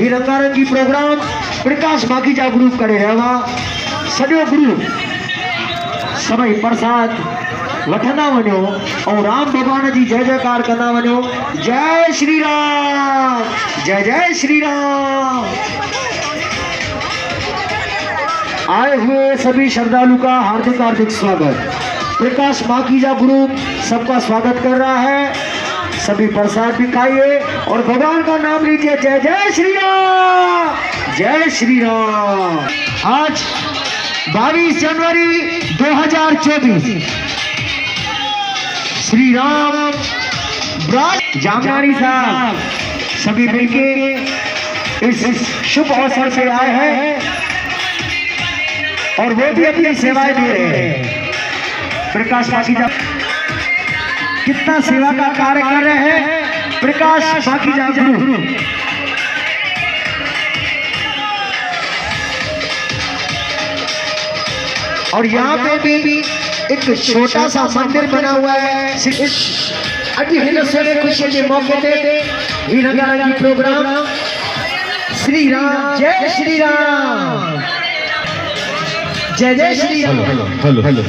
ही रंगारंगी programme Prakash Makhija group करे रहवा। सॼो ग्रुप सभई प्रसाद वठंदा वञो ऐं राम भॻवान जी जय जयकार कंदा वञो। जय श्री राम। जय जय श्री राम। आए हुए सभी श्रद्धालु का हार्दिक हार्दिक स्वागत। प्रकाश माखीजा ग्रुप सबका स्वागत कर रहा है। सभी प्रसाद भी खाइए और भगवान का नाम लीजिए जय जय श्री राम जय श्री राम आज 22 जनवरी 2024 श्री राम जामनारी साहब, सभी मिलके इस शुभ अवसर से आए हैं और वो भी अपनी सेवाएँ दे रहे हैं। प्रकाश माखीजा कितना सेवा का कार्य कर रहे हैं? प्रकाश माखीजा गुरु। और यहाँ पे भी एक छोटा सा मंदिर बना हुआ है। अति हिंदुस्तानी खुशी के मौके पे ही रंगारंगी प्रोग्राम श्री राम। जय श्री राम। जय जय श्री राम। हेलो हेलो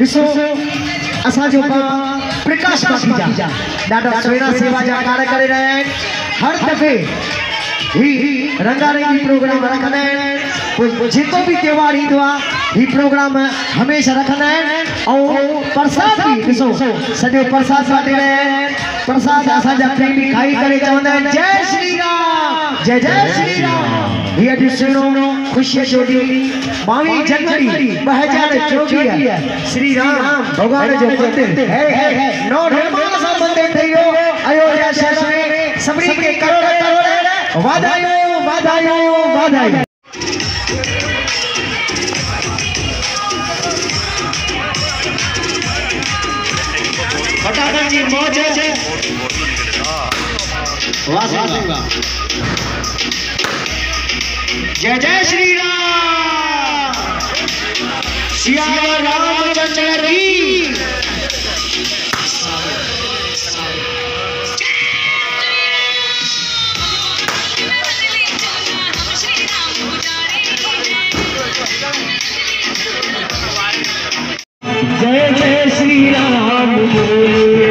ॾिसो असांजो प्रकाश माखीजा ॾाढा सुहिणा सेवा जा कार्य कर रहिया आहिनि हर दफ़े ही रंगारंगी प्रोग्राम रखंदा आहिनि जेको बि त्योहार ईंदो आहे ही प्रोग्राम हमेशह रखंदा आहिनि ऐं प्रसाद बि ॾिसो सॼो प्रसाद बाटे रहिया आहिनि प्रसाद असांजा प्रेमी खाई करे चवंदा आहिनि जय श्री राम। जय जय श्री राम हीअ अॼु सुहिणो ख़ुशीअ जो ॾींहुं ॿावीह जनवरी ॿ हज़ार चोवीह श्री राम भॻवान जो मंदिर। है है नौ निर्माण सां मंदिर ठही वियो अयोध्या शहर में सभिनी खे करोड़ करोड़ वाधायूं वाधायूं वाधायूं फटाफट जी मौज है। वाह वाह वाह। जय जय श्री राम सिया रामचंद्र की जय जय श्री राम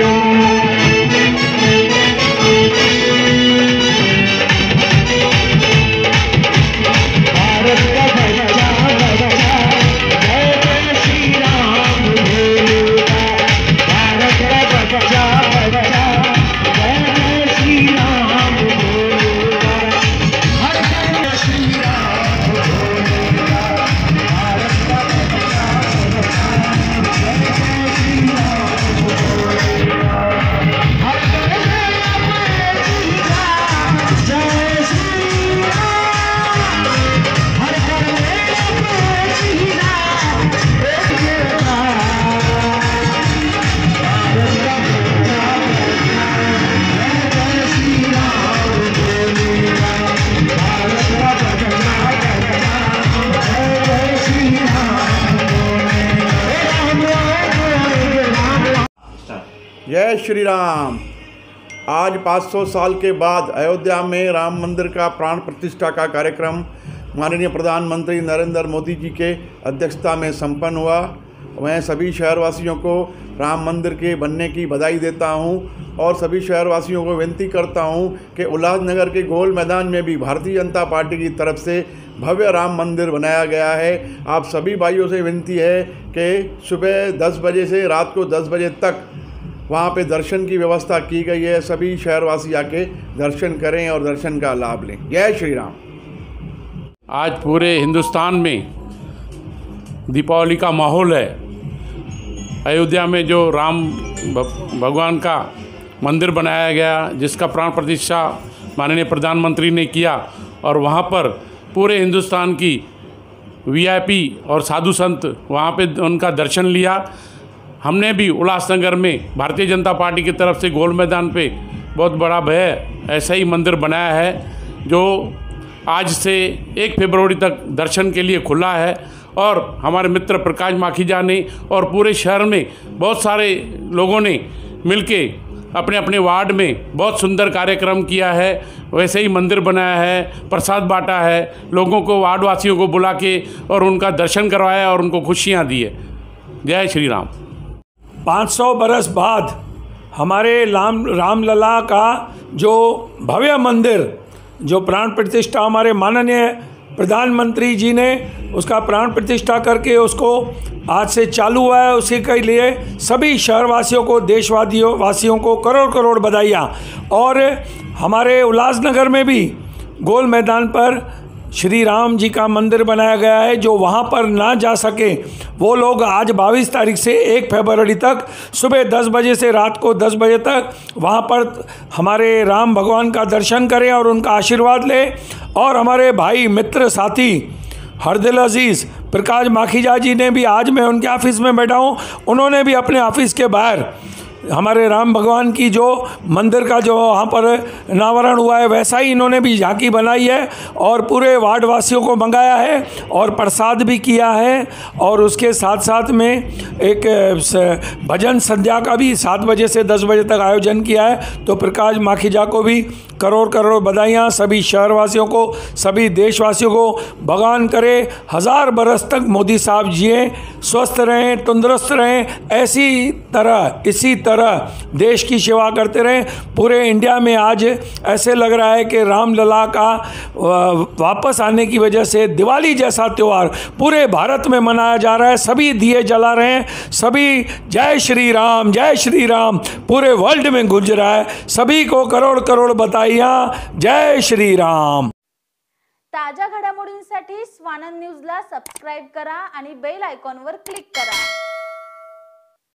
श्री राम आज 500 साल के बाद अयोध्या में राम मंदिर का प्राण प्रतिष्ठा का कार्यक्रम माननीय प्रधानमंत्री नरेंद्र मोदी जी के अध्यक्षता में संपन्न हुआ। मैं सभी शहरवासियों को राम मंदिर के बनने की बधाई देता हूँ और सभी शहरवासियों को विनती करता हूँ कि उल्लासनगर के गोल मैदान में भी भारतीय जनता पार्टी की तरफ़ से भव्य राम मंदिर बनाया गया है। आप सभी भाइयों से विनती है कि सुबह 10 बजे से रात को 10 बजे तक वहाँ पे दर्शन की व्यवस्था की गई है। सभी शहरवासी आके दर्शन करें और दर्शन का लाभ लें। जय श्री राम। आज पूरे हिंदुस्तान में दीपावली का माहौल है। अयोध्या में जो राम भगवान का मंदिर बनाया गया, जिसका प्राण प्रतिष्ठा माननीय प्रधानमंत्री ने किया, और वहाँ पर पूरे हिंदुस्तान की वीआईपी और साधु संत वहाँ पे उनका दर्शन लिया। हमने भी उल्लासनगर में भारतीय जनता पार्टी की तरफ़ से गोल मैदान पे बहुत बड़ा भय, ऐसा ही मंदिर बनाया है, जो आज से एक फरवरी तक दर्शन के लिए खुला है। और हमारे मित्र प्रकाश माखीजा ने और पूरे शहर में बहुत सारे लोगों ने मिलके अपने अपने वार्ड में बहुत सुंदर कार्यक्रम किया है। वैसे ही मंदिर बनाया है, प्रसाद बांटा है, लोगों को वार्ड वासियों को बुला के और उनका दर्शन करवाया और उनको खुशियाँ दी है। जय श्री राम। 500 बरस बाद हमारे राम रामलला का जो भव्य मंदिर, जो प्राण प्रतिष्ठा हमारे माननीय प्रधानमंत्री जी ने उसका प्राण प्रतिष्ठा करके उसको आज से चालू हुआ है, उसी के लिए सभी शहरवासियों को, देशवादियों, वासियों को करोड़ करोड़ बधाइयाँ। और हमारे उल्लासनगर में भी गोल मैदान पर श्री राम जी का मंदिर बनाया गया है, जो वहाँ पर ना जा सके। वो लोग आज 22 तारीख से 1 फरवरी तक सुबह 10 बजे से रात को 10 बजे तक वहाँ पर हमारे राम भगवान का दर्शन करें और उनका आशीर्वाद लें। और हमारे भाई, मित्र, साथी, हरदिल अज़ीज़, प्रकाश माखीजा जी ने भी आज मैं उनके ऑफ़िस में बैठा हूँ। उन्होंने भी अपने ऑफ़िस के बाहर हमारे राम भगवान की जो मंदिर का जो वहाँ पर नावरण हुआ है, वैसा ही इन्होंने भी झांकी बनाई है और पूरे वार्ड वासियों को मंगाया है और प्रसाद भी किया है और उसके साथ साथ में एक भजन संध्या का भी सात बजे से दस बजे तक आयोजन किया है। तो प्रकाश माखीजा को भी करोड़ करोड़ बधाइयाँ, सभी शहरवासियों को, सभी देशवासियों को। भगवान करे, हज़ार बरस तक मोदी साहब जिए, स्वस्थ रहें, तंदुरुस्त रहें, ऐसी तरह, इसी तरह देश की सेवा करते रहें। पूरे इंडिया में आज ऐसे लग रहा है कि रामलला का वापस आने की वजह से दिवाली जैसा त्यौहार पूरे भारत में मनाया जा रहा है। सभी दिए जला रहे हैं। सभी जय श्री राम, जय श्री राम, पूरे वर्ल्ड में गुंज रहा है। सभी को करोड़ करोड़ बताइया जय श्री राम। ताज्या घडामोडींसाठी स्वानंद न्यूजला सबस्क्राईब करा आणि बेल आयकॉनवर क्लिक करा.